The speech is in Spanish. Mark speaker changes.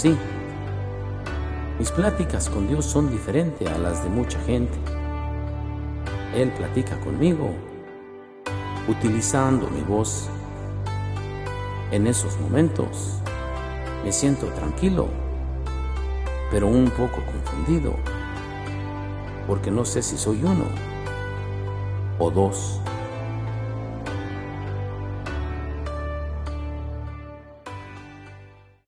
Speaker 1: Sí, mis pláticas con Dios son diferentes a las de mucha gente. Él platica conmigo utilizando mi voz. En esos momentos me siento tranquilo, pero un poco confundido, porque no sé si soy uno o dos.